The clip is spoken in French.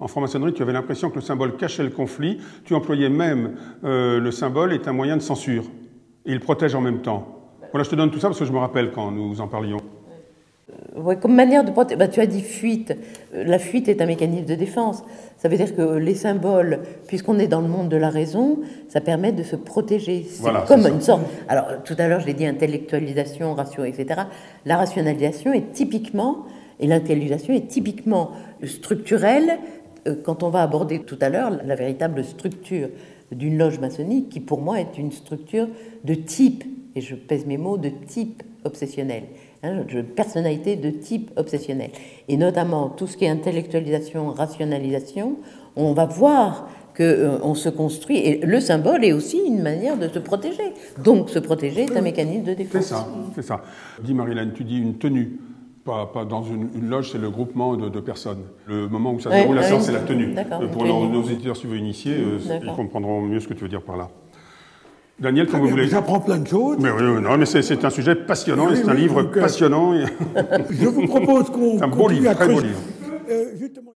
en franc-maçonnerie, tu avais l'impression que le symbole cachait le conflit. Tu employais même euh, le symbole est un moyen de censure. Et il protège en même temps. Voilà, je te donne tout ça parce que je me rappelle quand nous en parlions. Ouais, comme manière de protéger, bah, tu as dit fuite. Euh, La fuite est un mécanisme de défense. Ça veut dire que les symboles, puisqu'on est dans le monde de la raison, ça permet de se protéger. C'est Voilà, comme une sorte. Alors, tout à l'heure, je l'ai dit, intellectualisation, ratio, etc. La rationalisation est typiquement, et l'intellectualisation est typiquement structurelle quand on va aborder tout à l'heure la véritable structure d'une loge maçonnique, qui pour moi est une structure de type, et je pèse mes mots, de type obsessionnel, hein, de personnalité de type obsessionnel. Et notamment tout ce qui est intellectualisation, rationalisation, on va voir qu'on se construit, et le symbole est aussi une manière de se protéger. Donc se protéger est un mécanisme de C'est défense. ça, c'est ça. Dis Marilyn, tu dis une tenue. Pas, pas dans une, une loge, c'est le groupement de, de personnes. Le moment où ça se Ouais, déroule, la séance, c'est la tenue. Euh, Pour nos, nos éditeurs, si vous voulez initier, euh, ils comprendront mieux ce que tu veux dire par là. Daniel, comme vous voulez. J'apprends plein de choses. Mais oui, oui, non, mais c'est un sujet passionnant, Oui, et c'est un oui, livre donc, euh, passionnant. et- Je vous propose qu'on C'est un beau livre, très beau livre. Euh, justement-